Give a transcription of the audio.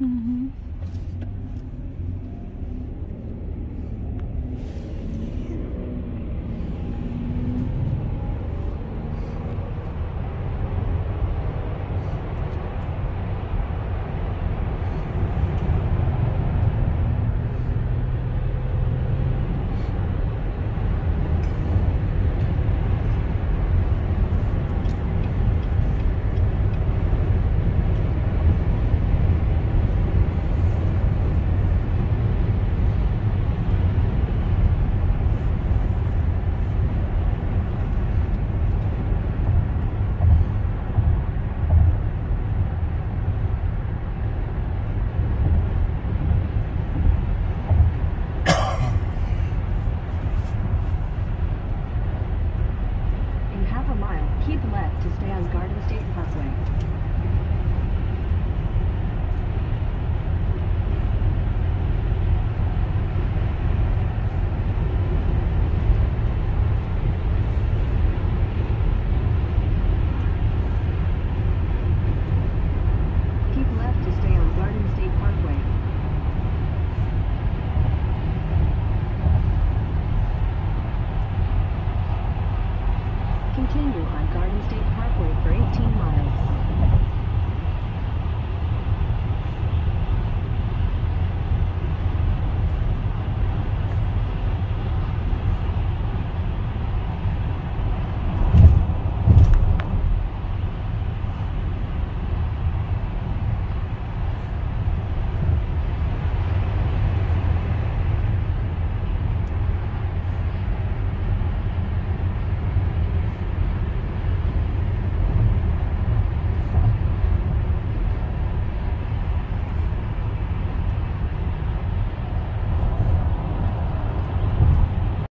嗯哼。left to stay on Garden State Parkway. continue on Garden State Parkway for 18 miles.